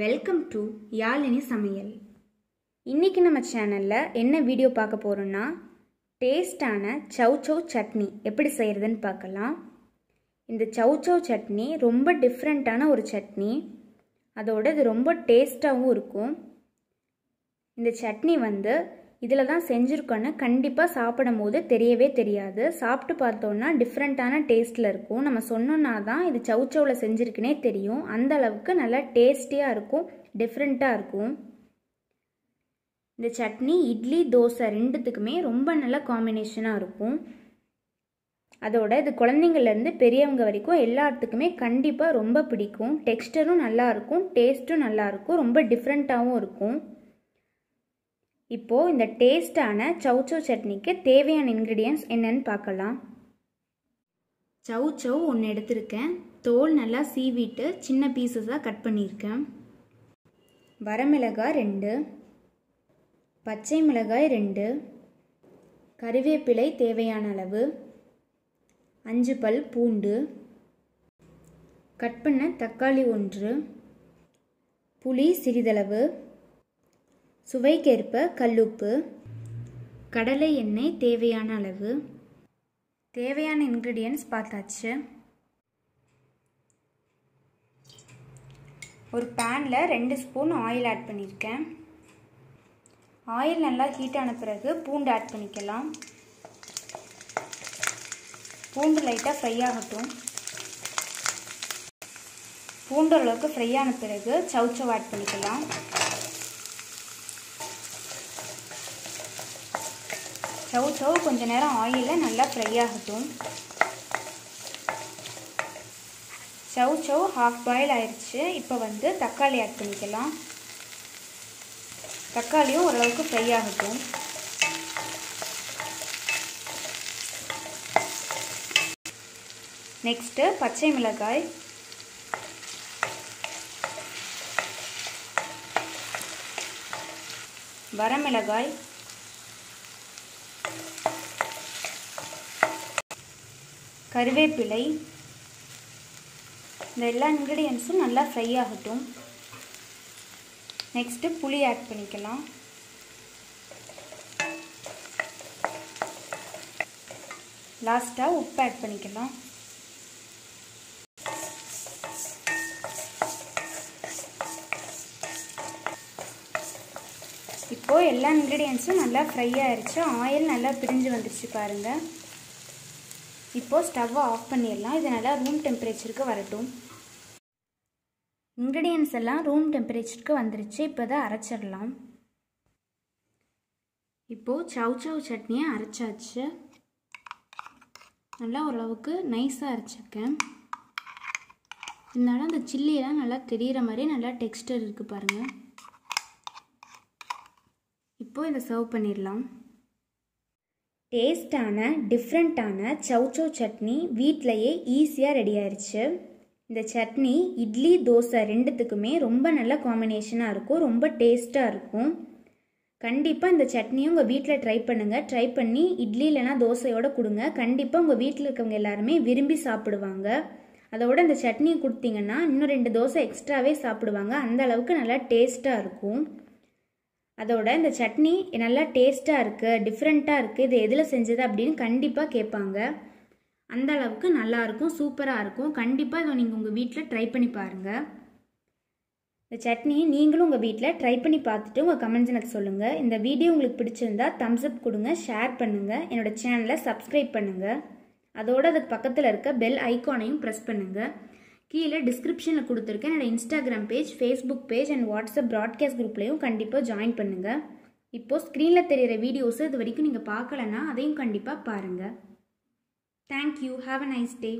Welcome to Yazhini சமையல் இன்றைக்கி நம்ம சேனலில் என்ன வீடியோ பார்க்க போகிறோன்னா டேஸ்டான சவ் சவ் சட்னி எப்படி செய்கிறதுன்னு பார்க்கலாம். இந்த சவ் சவ் சட்னி ரொம்ப டிஃப்ரெண்ட்டான ஒரு சட்னி. அதோட இது ரொம்ப டேஸ்ட்டாகவும் இருக்கும். இந்த சட்னி வந்து இதில் தான் செஞ்சுருக்கோன்னு கண்டிப்பாக சாப்பிடும் போது தெரியவே தெரியாது. சாப்பிட்டு பார்த்தோன்னா டிஃப்ரெண்ட்டான டேஸ்ட்டில் இருக்கும். நம்ம சொன்னோன்னா தான் இது சவுச்சவில் செஞ்சுருக்குனே தெரியும். அந்த அளவுக்கு நல்லா டேஸ்டியாக இருக்கும் டிஃப்ரெண்ட்டாக இருக்கும். இந்த சட்னி இட்லி தோசை ரெண்டுத்துக்குமே ரொம்ப நல்ல காம்பினேஷனாக இருக்கும். அதோட இது குழந்தைங்கள்லேருந்து பெரியவங்க வரைக்கும் எல்லாத்துக்குமே கண்டிப்பாக ரொம்ப பிடிக்கும். டெக்ஸ்டரும் நல்லாயிருக்கும் டேஸ்ட்டும் நல்லாயிருக்கும் ரொம்ப டிஃப்ரெண்ட்டாகவும் இருக்கும். இப்போது இந்த டேஸ்டான சவுச்சோ சட்னிக்கு தேவையான இன்க்ரீடியன்ஸ் என்னன்னு பார்க்கலாம். சவுச்சவ் ஒன்று எடுத்திருக்கேன். தோல் நல்லா சீவிட்டு சின்ன பீசஸாக கட் பண்ணியிருக்கேன். வரமிளகாய் ரெண்டு பச்சை மிளகாய் ரெண்டு கறிவேப்பிலை தேவையான அளவு அஞ்சு பல் பூண்டு கட் பண்ண தக்காளி ஒன்று புளி சிறிதளவு சுவைக்கேற்ப கல்லுப்பு கடலை எண்ணெய் தேவையான அளவு தேவையான இன்க்ரீடியன்ஸ் பார்த்தாச்சு. ஒரு பேனில் ரெண்டு ஸ்பூன் ஆயில் ஆட் பண்ணியிருக்கேன் ஆயில் நல்லா ஹீட் ஆன பிறகு பூண்டு ஆட் பண்ணிக்கலாம். பூண்டு லைட்டாக ஃப்ரை ஆகட்டும். பூண்டு அளவுக்கு ஃப்ரை ஆன பிறகு சவுச்சவ் ஆட் பண்ணிக்கலாம். சவு சவு கொஞ்ச நேரம் ஆயிலில் நல்லா ஃப்ரை ஆகட்டும். சவு சவு ஹாஃப் பாயில் ஆயிடுச்சு இப்போ வந்து தக்காளி ஆட் பண்ணிக்கலாம். தக்காளியும் ஓரளவுக்கு ஃப்ரை ஆகட்டும். நெக்ஸ்ட்டு பச்சை மிளகாய். வரமிளகாய் கருவேப்பிலை. இந்த எல்லா இன்க்ரீடியன்ஸும் நல்லா ஃப்ரை ஆகட்டும். நெக்ஸ்ட்டு புளி ஆட் பண்ணிக்கலாம். லாஸ்ட்டாக உப்பு ஆட் பண்ணிக்கலாம். இப்போது எல்லா இன்க்ரீடியன்ஸும் நல்லா ஃப்ரை ஆயிடுச்சு ஆயில் நல்லா பிரிஞ்சு வந்துடுச்சு பாருங்கள் இப்போது ஸ்டவ்வை ஆஃப் பண்ணிடலாம். இது நல்லா ரூம் டெம்பரேச்சருக்கு வரட்டும். இன்க்ரீடியன்ஸ் எல்லாம் ரூம் டெம்பரேச்சருக்கு வந்துருச்சு. இப்போ தான் அரைச்சிடலாம். இப்போது சவ் சவ் சட்னியை அரைச்சாச்சு. நல்லா ஓரளவுக்கு நைஸாக அரைச்சிருக்கேன். இருந்தாலும் அந்த சில்லியெல்லாம் நல்லா தெரிகிற மாதிரி நல்லா டெக்ஸ்டர் இருக்குது பாருங்கள் இப்போது இதை சர்வ் பண்ணிடலாம். டேஸ்டான டிஃப்ரெண்ட்டான சவுச்சவ் சட்னி வீட்டிலையே ஈஸியாக ரெடி ஆயிடுச்சு இந்த சட்னி இட்லி தோசை ரெண்டுத்துக்குமே ரொம்ப நல்ல காம்பினேஷனாக இருக்கும் ரொம்ப டேஸ்ட்டாக இருக்கும். கண்டிப்பாக இந்த சட்னியும் உங்கள் வீட்டில் ட்ரை பண்ணுங்கள் ட்ரை பண்ணி இட்லி இல்லைனா தோசையோடு கொடுங்க. கண்டிப்பாக உங்கள் வீட்டில் இருக்கவங்க எல்லாருமே விரும்பி சாப்பிடுவாங்க. அதோட இந்த சட்னியை கொடுத்தீங்கன்னா இன்னும் ரெண்டு தோசை எக்ஸ்ட்ராவே சாப்பிடுவாங்க. அந்த அளவுக்கு நல்லா டேஸ்ட்டாக இருக்கும். அதோட இந்த சட்னி நல்லா டேஸ்ட்டாக இருக்குது டிஃப்ரெண்ட்டாக இருக்குது இது எதில் செஞ்சது அப்படின்னு கண்டிப்பாக கேட்பாங்க. அந்த அளவுக்கு நல்லாயிருக்கும் சூப்பராக இருக்கும். கண்டிப்பாக இதை நீங்கள் உங்கள் வீட்டில் ட்ரை பண்ணி பாருங்கள் இந்த சட்னியை நீங்களும் உங்கள் வீட்டில் ட்ரை பண்ணி பார்த்துட்டு உங்கள் கமெண்ட்ஸ் எனக்கு சொல்லுங்கள் இந்த வீடியோ உங்களுக்கு பிடிச்சிருந்தா தம்ஸ் அப் கொடுங்க ஷேர் பண்ணுங்கள் என்னோடய சேனலை சப்ஸ்கிரைப் பண்ணுங்கள் அதோட அதுக்கு பக்கத்தில் இருக்க பெல் ஐக்கானையும் ப்ரெஸ் பண்ணுங்கள் கீழே டிஸ்கிரிப்ஷனில் கொடுத்துருக்கேன். என்னோடய Instagram page Facebook page and WhatsApp broadcast குரூப்லேயும் கண்டிப்பாக ஜாயின் பண்ணுங்கள் இப்போது ஸ்க்ரீனில் தெரிகிற வீடியோஸை இது வரைக்கும் நீங்கள் பார்க்கலன்னா அதையும் கண்டிப்பாக பாருங்கள் thank you have a nice day